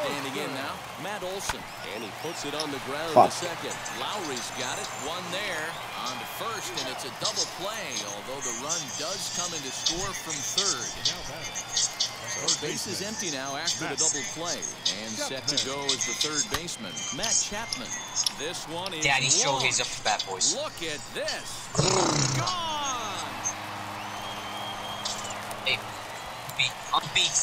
Standing in now, Matt Olson. And he puts it on the ground Fuck. to second. Lowry's got it. One there. On to first, and it's a double play, although the run does come into score from third. So base is empty now after the double play. And set to go is the third baseman, Matt Chapman. This one is Daddy show his up for Bad Boys. Look at this. Gone. Hey, beat, I'm beat.